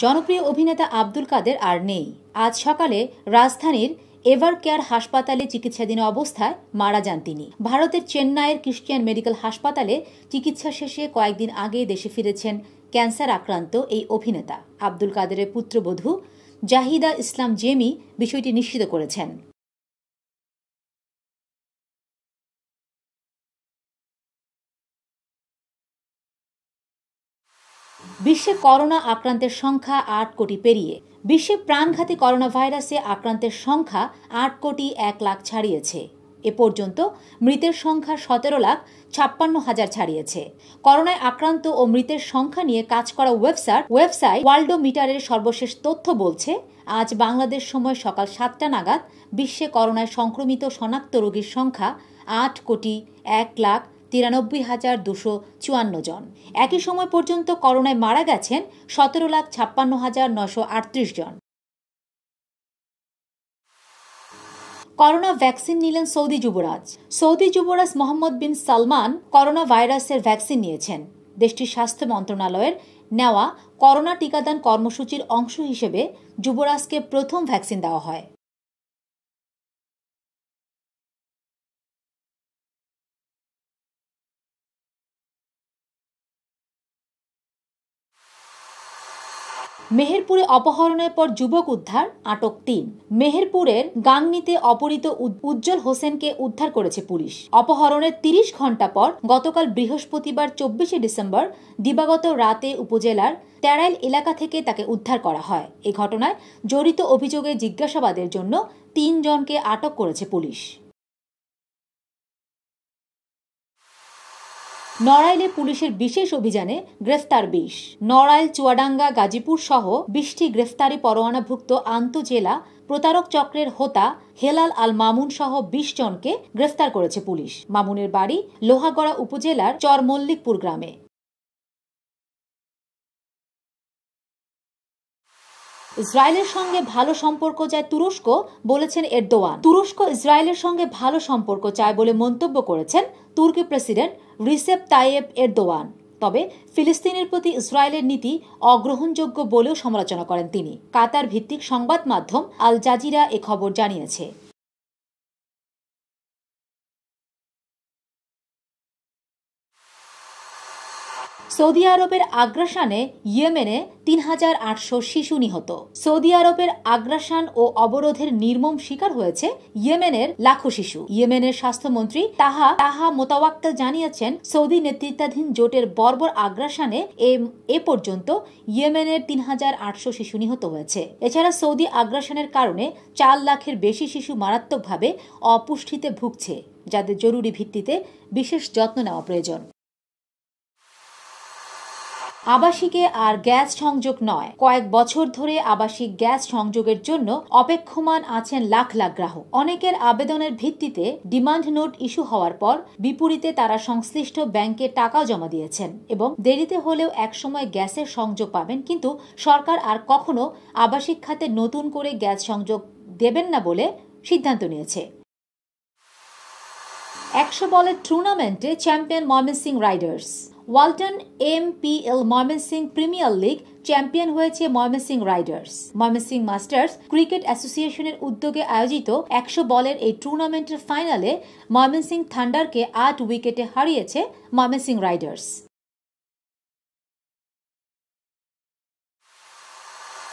জনপ্রিয় অভিনেতা আব্দুল কাদের আর নেই। আজ সকালে রাজধানীর এভার কেয়ার হাসপাতালে চিকিৎসাধীন অবস্থায় মারা যান তিনি। ভারতের চেন্নাইয়ের ক্রিশ্চিয়ান মেডিকেল হাসপাতালে চিকিৎসা শেষে কয়েকদিন আগে দেশে ফিরেছেন ক্যান্সার আক্রান্ত এই অভিনেতা। আব্দুল কাদেরের পুত্রবধূ জাহিদা ইসলাম জেমি বিষয়টি নিশ্চিত করেছেন। বিশ্বে করোনা আক্রান্তের সংখ্যা আট কোটি পেরিয়ে, বিশ্বে প্রাণঘাতী করোনা ভাইরাসে আক্রান্তের সংখ্যা আট কোটি এক লাখ ছাড়িয়েছে। এ পর্যন্ত মৃতের সংখ্যা সতেরো লাখ ছাপ্পান্ন হাজার ছাড়িয়েছে। করোনায় আক্রান্ত ও মৃতের সংখ্যা নিয়ে কাজ করা ওয়েবসাইট ওয়েবসাইট ওয়ার্ল্ডোমিটারের সর্বশেষ তথ্য বলছে, আজ বাংলাদেশ সময় সকাল সাতটা নাগাদ বিশ্বে করোনায় সংক্রমিত শনাক্ত রোগীর সংখ্যা আট কোটি এক লাখ তিরানব্বই হাজার দুশো চুয়ান্ন জন। একই সময় পর্যন্ত করোনায় মারা গেছেন সতেরো লাখ ছাপ্পান্ন হাজার নশো আটত্রিশ জন। করোনা ভ্যাকসিন নিলেন সৌদি যুবরাজ। সৌদি যুবরাজ মোহাম্মদ বিন সালমান করোনা ভাইরাসের ভ্যাকসিন নিয়েছেন। দেশটির স্বাস্থ্য মন্ত্রণালয়ের নেওয়া করোনা টিকাদান কর্মসূচির অংশ হিসেবে যুবরাজকে প্রথম ভ্যাকসিন দেওয়া হয়। মেহেরপুরে অপহরণের পর যুবক উদ্ধার, আটক তিন। মেহেরপুরের গাংনিতে অপহৃত উজ্জ্বল হোসেনকে উদ্ধার করেছে পুলিশ। অপহরণের তিরিশ ঘণ্টা পর গতকাল বৃহস্পতিবার চব্বিশে ডিসেম্বর দিবাগত রাতে উপজেলার তেরাইল এলাকা থেকে তাকে উদ্ধার করা হয়। এ ঘটনায় জড়িত অভিযোগে জিজ্ঞাসাবাদের জন্য তিনজনকে আটক করেছে পুলিশ। নড়াইলে পুলিশের বিশেষ অভিযানে গ্রেফতার বিশ। নড়াইল, চুয়াডাঙ্গা, গাজীপুর সহ বিশটি গ্রেফতারি পরোয়ানাভুক্ত আন্তজেলা প্রতারক চক্রের হোতা হেলাল আল মামুন সহ বিশ জনকে গ্রেফতার করেছে পুলিশ। মামুনের বাড়ি লোহাগড়া উপজেলার চরমল্লিকপুর গ্রামে। ইসরায়েলের সঙ্গে ভালো সম্পর্ক চায় তুরস্ক, বলেছেন এরদোয়ান। তুরস্ক ইসরায়েলের সঙ্গে ভালো সম্পর্ক চায় বলে মন্তব্য করেছেন তুর্কি প্রেসিডেন্ট রিসেপ তাইয়েব এরদোয়ান। তবে ফিলিস্তিনের প্রতি ইসরায়েলের নীতি অগ্রহণযোগ্য বলেও সমালোচনা করেন তিনি। কাতার ভিত্তিক সংবাদ মাধ্যম আল জাজিরা এ খবর জানিয়েছে। সৌদি আরবের আগ্রাসানে ইয়েমেনে তিন হাজার আটশো শিশু নিহত। সৌদি আরবের আগ্রাসান ও অবরোধের নির্মম শিকার হয়েছে ইয়েমেনের লাখো শিশু। ইয়েমেনের স্বাস্থ্যমন্ত্রী তাহা তাহা মোতাবাক্কাল জানিয়েছেন, সৌদি নেতৃত্বাধীন জোটের বর্বর আগ্রাসানে এ পর্যন্ত ইয়েমেনের তিন হাজার আটশো শিশু নিহত হয়েছে। এছাড়া সৌদি আগ্রাসনের কারণে চার লাখের বেশি শিশু মারাত্মকভাবে অপুষ্টিতে ভুগছে, যাদের জরুরি ভিত্তিতে বিশেষ যত্ন নেওয়া প্রয়োজন। আবাসিকে আর গ্যাস সংযোগ নয়। কয়েক বছর ধরে আবাসিক গ্যাস সংযোগের জন্য অপেক্ষমান আছেন লাখ লাখ গ্রাহক। অনেকের আবেদনের ভিত্তিতে ডিমান্ড নোট ইস্যু হওয়ার পর বিপরীতে তারা সংশ্লিষ্ট ব্যাংকে টাকাও জমা দিয়েছেন এবং দেরিতে হলেও একসময় গ্যাসের সংযোগ পাবেন, কিন্তু সরকার আর কখনো আবাসিক খাতে নতুন করে গ্যাস সংযোগ দেবেন না বলে সিদ্ধান্ত নিয়েছে। একশো বলের টুর্নামেন্টে champion Mymensingh Riders Walton M P L Mymensingh Premier League champion হয়েছে Mymensingh Riders. Mymensingh Masters cricket অ্যাসোসিয়েশনের উদ্যোগে আয়োজিত একশো বলের এই টুর্নামেন্টের ফাইনালে ময়মনসিং থান্ডারকে আট উইকেটে হারিয়েছে ময়মনসিং রাইডার্স।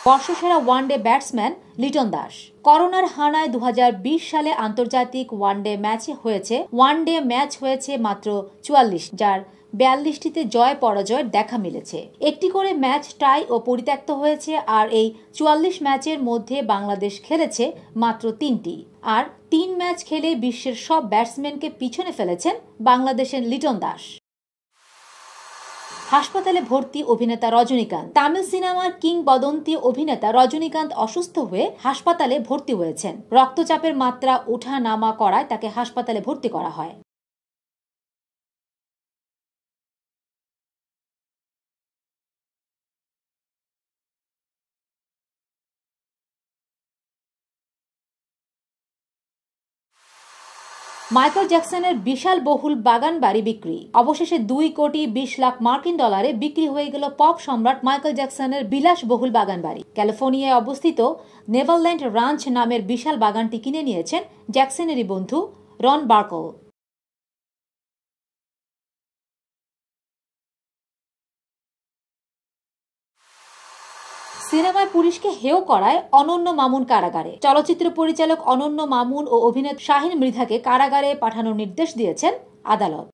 বর্ষসেরা one day batsman Liton Das. করোনার হানায় দু হাজার বিশ সালে আন্তর্জাতিক ওয়ানডে ম্যাচে হয়েছে, ওয়ানডে ম্যাচ হয়েছে মাত্র চুয়াল্লিশ, যার বিয়াল্লিশটিতে জয় পরাজয়ের দেখা মিলেছে। একটি করে ম্যাচ টাই ও পরিত্যক্ত হয়েছে আর এই চুয়াল্লিশ ম্যাচের মধ্যে বাংলাদেশ খেলেছে মাত্র তিনটি। আর তিন ম্যাচ খেলে বিশ্বের সব ব্যাটসম্যানকে পিছনে ফেলেছেন বাংলাদেশের লিটন দাস। হাসপাতালে ভর্তি অভিনেতা রজনীকান্ত। তামিল সিনেমার কিংবদন্তি অভিনেতা রজনীকান্ত অসুস্থ হয়ে হাসপাতালে ভর্তি হয়েছেন। রক্তচাপের মাত্রা ওঠা নামা করায় তাকে হাসপাতালে ভর্তি করা হয়। মাইকেল জ্যাকসনের বিশাল বহুল বাগান বাড়ি বিক্রি। অবশেষে দুই কোটি বিশ লাখ মার্কিন ডলারে বিক্রি হয়ে গেল পপ সম্রাট মাইকেল জ্যাকসনের বিলাস বহুল বাগান বাড়ি। ক্যালিফোর্নিয়ায় অবস্থিত নেভারল্যান্ড রাঞ্চ নামের বিশাল বাগানটি কিনে নিয়েছেন জ্যাকসনেরই বন্ধু রন বার্কল। সিনেমায় পুলিশকে হেও করায় অনন্য মামুন কারাগারে। চলচ্চিত্র পরিচালক অনন্য মামুন ও অভিনেতা শাহিন মৃধাকে কারাগারে পাঠানোর নির্দেশ দিয়েছেন আদালত।